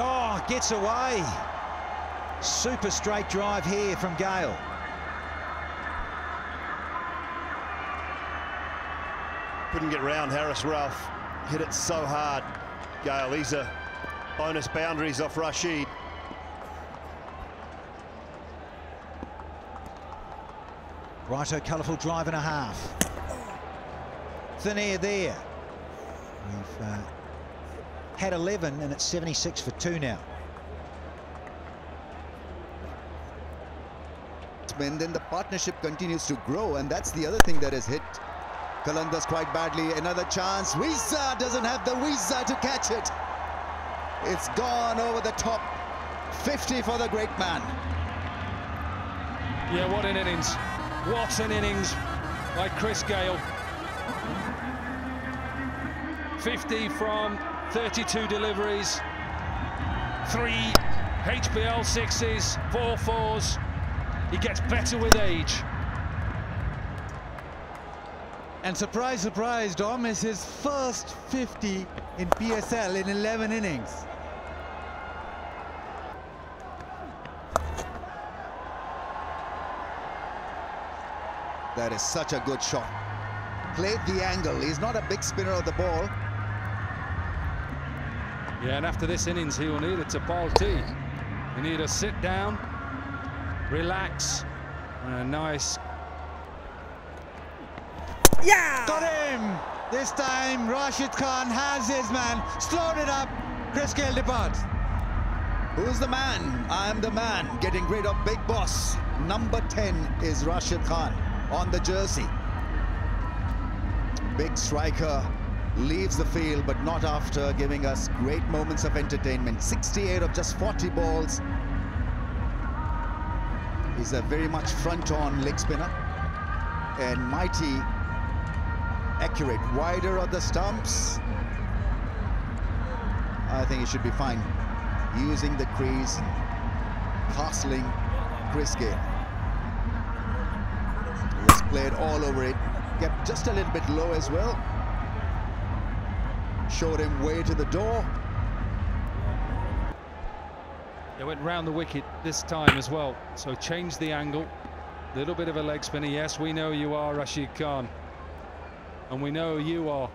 Oh, gets away. Super straight drive here from Gayle. Couldn't get round Haris Rauf. Hit it so hard. Gayle, these are bonus boundaries off Rashid. Righto, colourful drive and a half. Thin air there. We've uh, had 11 and it's 76 for two now. And then the partnership continues to grow and that's the other thing that has hit Qalandars quite badly. Another chance. Wiese doesn't have the Wisa to catch it. It's gone over the top. 50 for the great man. Yeah, what an innings. What an innings by Chris Gayle. 50 from 32 deliveries, three HBL sixes, four fours. He gets better with age. And surprise, surprise, Dom is his first 50 in PSL in 11 innings. That is such a good shot. Played the angle. He's not a big spinner of the ball. Yeah, and after this innings, he will need a Tapal tea. He need to sit down, relax, and a nice. Yeah! Got him! This time, Rashid Khan has his man. Slowed it up. Chris Gayle departs. Who's the man? I'm the man. Getting rid of Big Boss. Number 10 is Rashid Khan on the jersey. Big striker leaves the field, but not after giving us great moments of entertainment. 68 of just 40 balls. He's a very much front-on leg spinner and mighty accurate. Wider of the stumps. I think he should be fine. Using the crease, castling Chris Gayle. He's played all over it. Kept just a little bit low as well showed him way to the door. They went round the wicket this time as well, so changed the angle. Little bit of a leg spinner. Yes, we know you are Rashid Khan. And we know you are